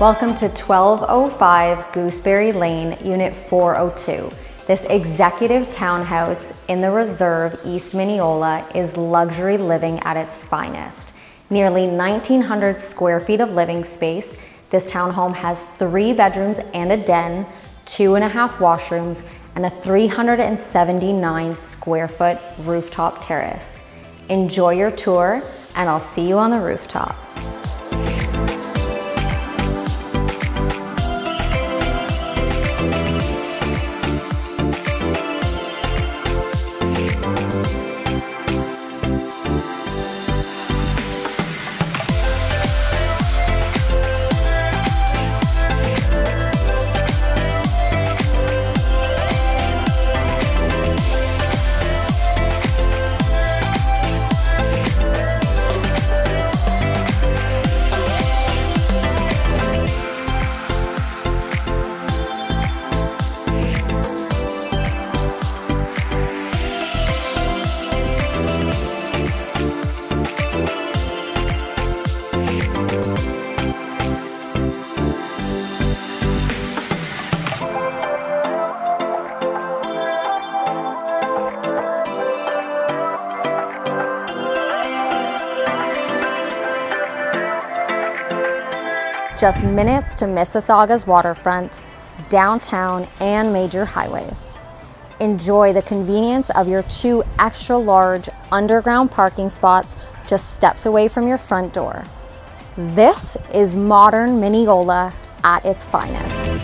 Welcome to 1205 Gooseberry Lane, Unit 402. This executive townhouse in the reserve, East Mineola, is luxury living at its finest. Nearly 1,900 square feet of living space, this townhome has three bedrooms and a den, two and a half washrooms, and a 379 square foot rooftop terrace. Enjoy your tour, and I'll see you on the rooftop. Just minutes to Mississauga's waterfront, downtown, and major highways. Enjoy the convenience of your two extra large underground parking spots just steps away from your front door. This is modern Mineola at its finest.